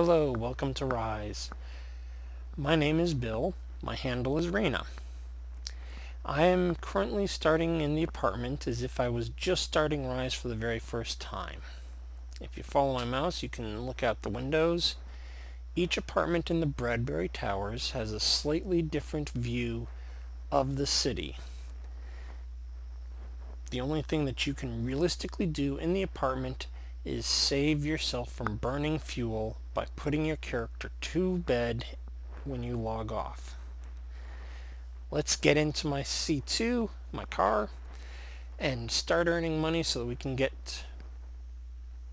Hello, welcome to Rise. My name is Bill. My handle is Raina. I am currently starting in the apartment as if I was just starting Rise for the very first time. If you follow my mouse, you can look out the windows. Each apartment in the Bradbury Towers has a slightly different view of the city. The only thing that you can realistically do in the apartment is save yourself from burning fuel by putting your character to bed when you log off. Let's get into my C2, my car, and start earning money so that we can get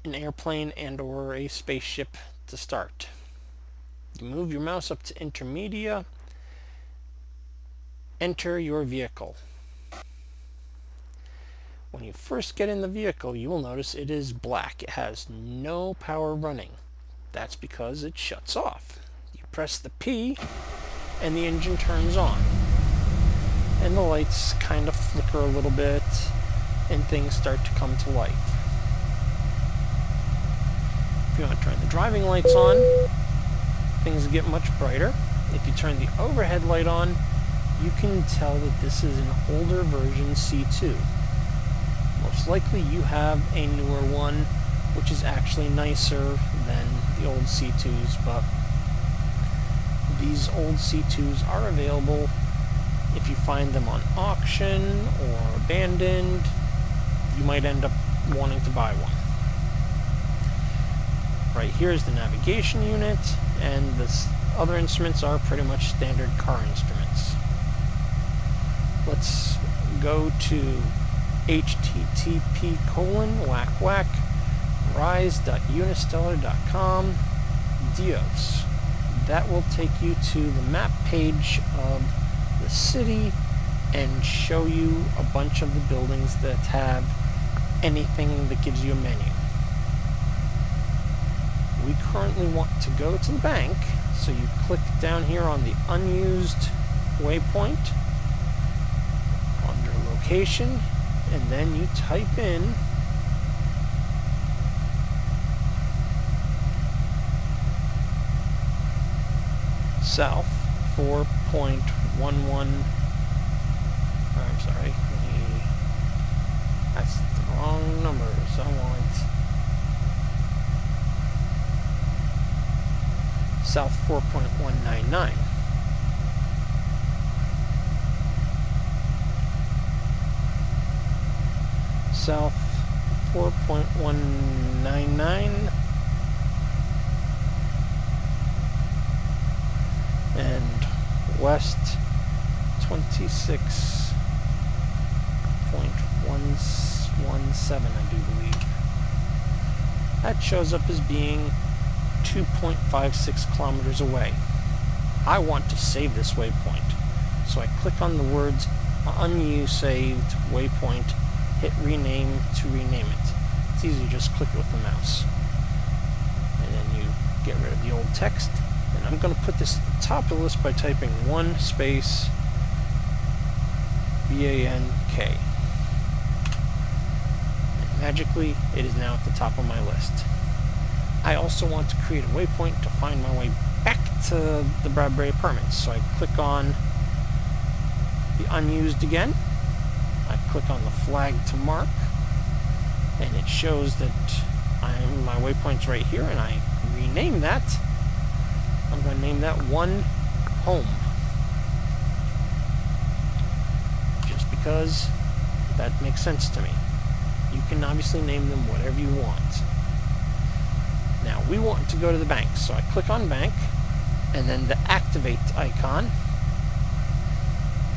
an airplane and or a spaceship to start. You move your mouse up to intermedia, enter your vehicle. When you first get in the vehicle, you will notice it is black. It has no power running. That's because it shuts off. You press the P and the engine turns on. And the lights kind of flicker a little bit and things start to come to life. If you want to turn the driving lights on, things get much brighter. If you turn the overhead light on, you can tell that this is an older version C2 most likely you have a newer one which is actually nicer than the old C2s but these old C2s are available if you find them on auction or abandoned. You might end up wanting to buy one. Right here is the navigation unit and the other instruments are pretty much standard car instruments. Let's go to http colon whack whack rise.unistellar.com dios that will take you to the map page of the city and show you a bunch of the buildings that have anything that gives you a menu. We currently want to go to the bank so you click down here on the unused waypoint under location and then you type in south 4.11 I'm sorry that's the wrong numbers I want south 4.199 south 4.199 and west 26.117 I do believe. That shows up as being 2.56 kilometers away. I want to save this waypoint. So I click on the words unsaved waypoint hit rename to rename it. It's easy to just click it with the mouse. And then you get rid of the old text. And I'm going to put this at the top of the list by typing one space B-A-N-K. Magically, it is now at the top of my list. I also want to create a waypoint to find my way back to the Bradbury Apartments. So I click on the unused again I click on the flag to mark and it shows that I'm my waypoint's right here and I rename that. I'm going to name that one home. Just because that makes sense to me. You can obviously name them whatever you want. Now we want to go to the bank, so I click on bank and then the activate icon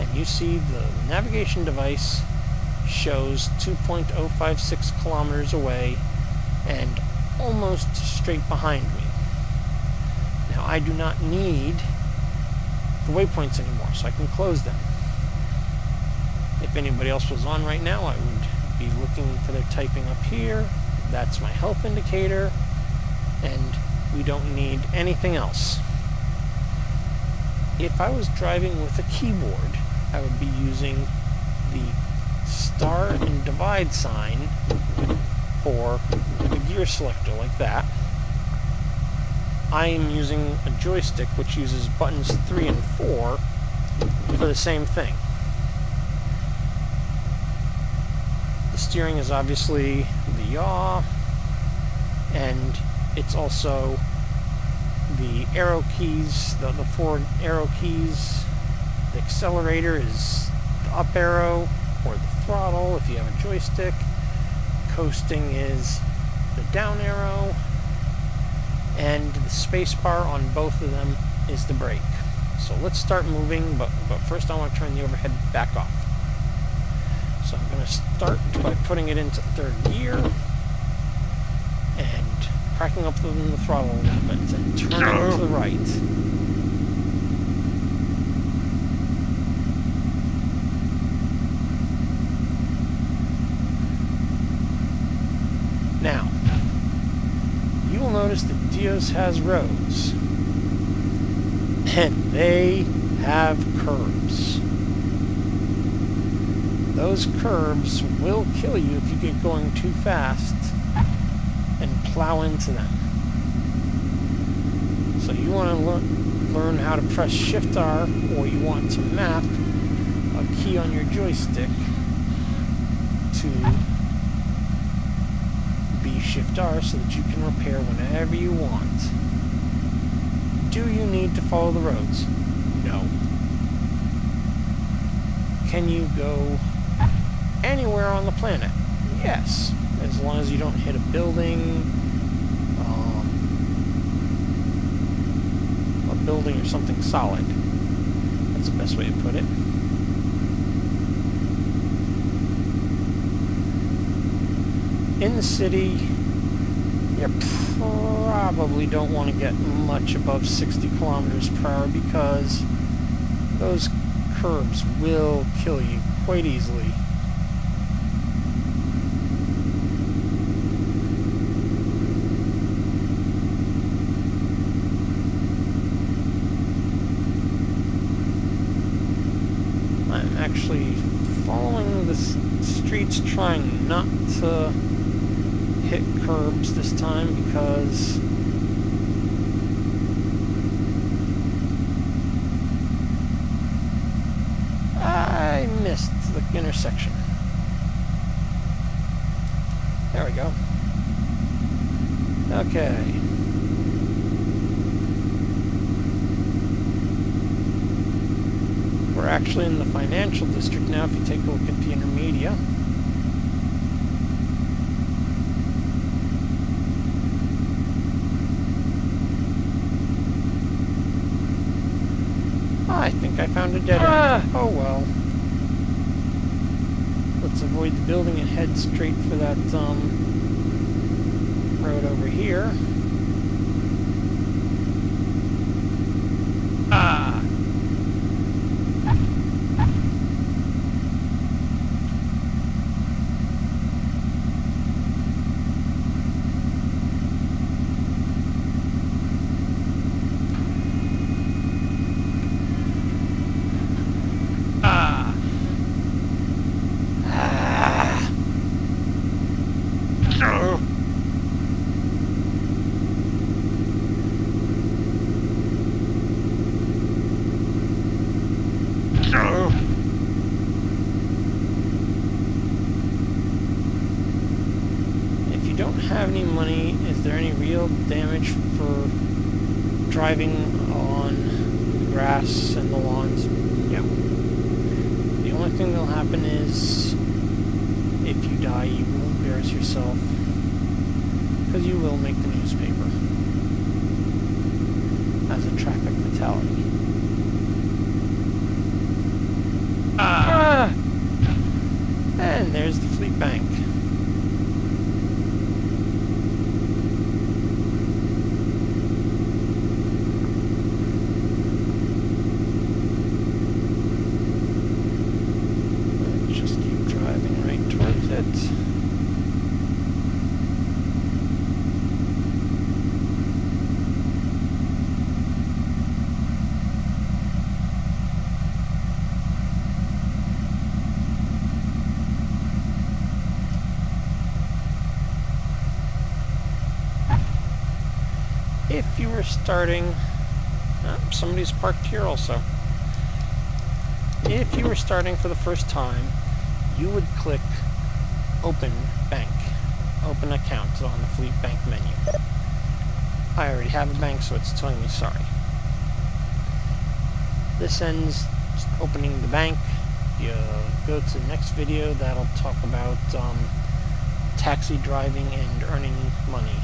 and you see the navigation device shows 2.056 kilometers away and almost straight behind me. Now I do not need the waypoints anymore, so I can close them. If anybody else was on right now, I would be looking for their typing up here. That's my health indicator, and we don't need anything else. If I was driving with a keyboard, I would be using the star and divide sign for the gear selector like that. I am using a joystick which uses buttons 3 and 4 for the same thing. The steering is obviously the yaw, and it's also the arrow keys, the, the four arrow keys. The accelerator is the up arrow or the throttle if you have a joystick. Coasting is the down arrow. And the spacebar on both of them is the brake. So let's start moving, but, but first I want to turn the overhead back off. So I'm going to start by putting it into third gear and cracking up the, the throttle a little bit and turning to the right. Now, you will notice that Has roads, and they have curbs. Those curbs will kill you if you get going too fast and plow into them. So you want to learn how to press Shift R, or you want to map a key on your joystick to Shift R so that you can repair whenever you want. Do you need to follow the roads? No. Can you go anywhere on the planet? Yes, as long as you don't hit a building, um, a building or something solid. That's the best way to put it. In the city, you probably don't want to get much above 60 kilometers per hour because those curbs will kill you quite easily. I'm actually following the streets trying not to hit curbs this time because I missed the intersection. There we go. Okay. We're actually in the financial district now if you take a look at the intermedia. I think I found a dead end. Ah. Oh well. Let's avoid the building and head straight for that um, road over here. Have any money, is there any real damage for driving on the grass and the lawns? No. The only thing that'll happen is if you die, you will embarrass yourself because you will make the newspaper as a traffic fatality. Ah! And there's the Fleet Bank. Were starting... Oh, somebody's parked here also. If you were starting for the first time, you would click Open Bank. Open Account on the Fleet Bank menu. I already have a bank, so it's telling me sorry. This ends opening the bank. You go to the next video, that'll talk about um, taxi driving and earning money.